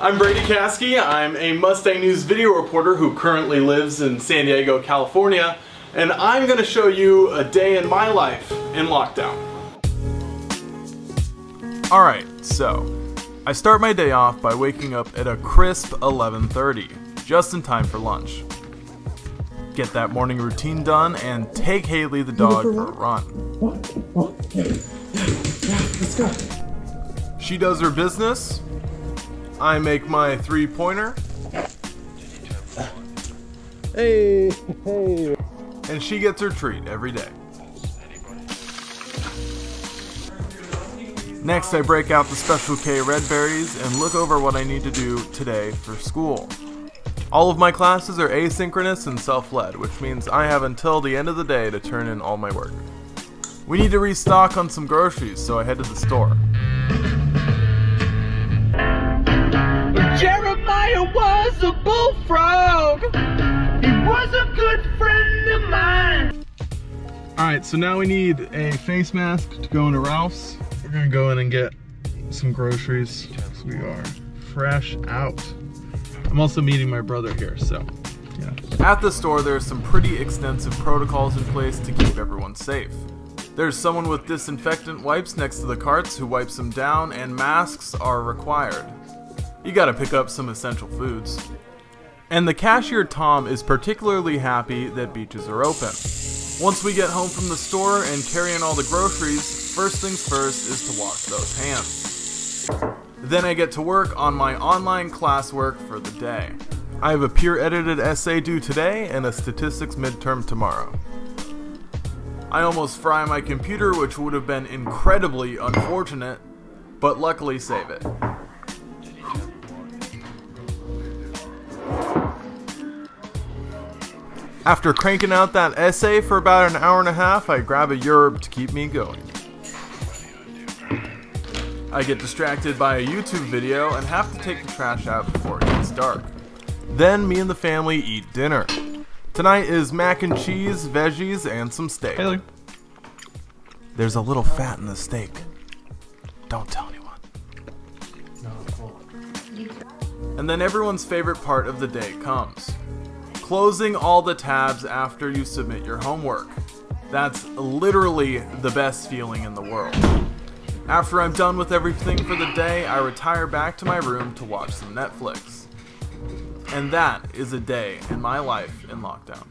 I'm Brady Caskey. I'm a Mustang News video reporter who currently lives in San Diego, California, and I'm going to show you a day in my life in lockdown. Alright, so, I start my day off by waking up at a crisp 11.30, just in time for lunch. Get that morning routine done and take Haley the dog for a run. Let's go. She does her business. I make my three pointer. Hey, hey. And she gets her treat every day. Next, I break out the Special K red berries and look over what I need to do today for school. All of my classes are asynchronous and self-led, which means I have until the end of the day to turn in all my work. We need to restock on some groceries, so I head to the store. Jeremiah was a bullfrog. He was a good friend of mine. Alright, so now we need a face mask to go into Ralph's. We're gonna go in and get some groceries. So we are fresh out. I'm also meeting my brother here, so yeah. At the store, there's some pretty extensive protocols in place to keep everyone safe. There's someone with disinfectant wipes next to the carts who wipes them down, and masks are required. You gotta pick up some essential foods. And the cashier Tom is particularly happy that beaches are open. Once we get home from the store and carry in all the groceries, first things first is to wash those hands. Then I get to work on my online classwork for the day. I have a peer edited essay due today and a statistics midterm tomorrow. I almost fry my computer, which would have been incredibly unfortunate, but luckily save it. After cranking out that essay for about an hour and a half, I grab a yerb to keep me going. I get distracted by a YouTube video and have to take the trash out before it gets dark. Then me and the family eat dinner. Tonight is mac and cheese, veggies, and some steak. Haley. There's a little fat in the steak. Don't tell anyone. And then everyone's favorite part of the day comes. Closing all the tabs after you submit your homework. That's literally the best feeling in the world. After I'm done with everything for the day, I retire back to my room to watch some Netflix. And that is a day in my life in lockdown.